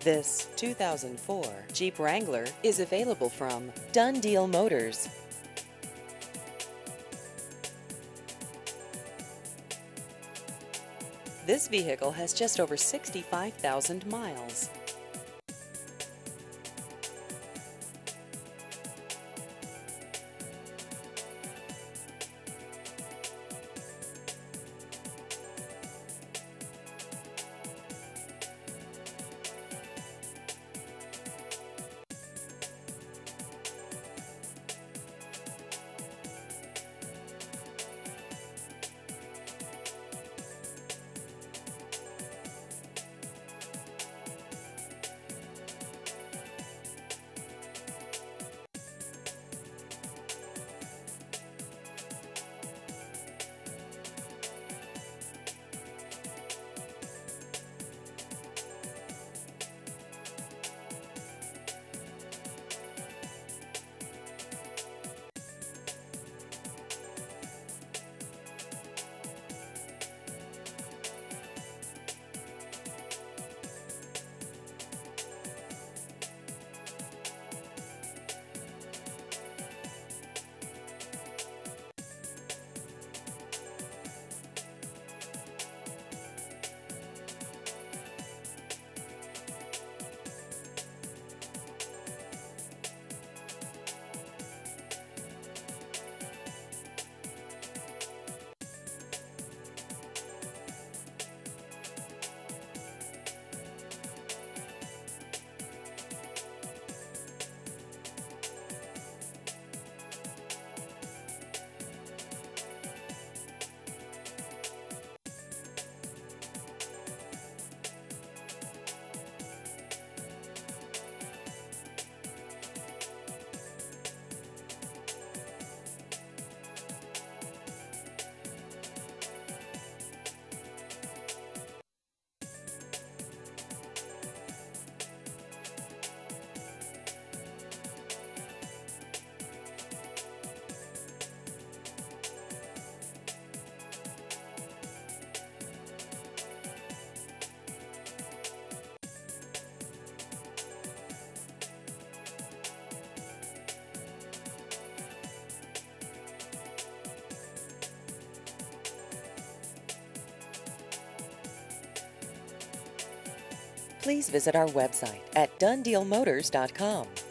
This 2004 Jeep Wrangler is available from Done Deal Motors. This vehicle has just over 65,000 miles. Please visit our website at donedealmotors.com.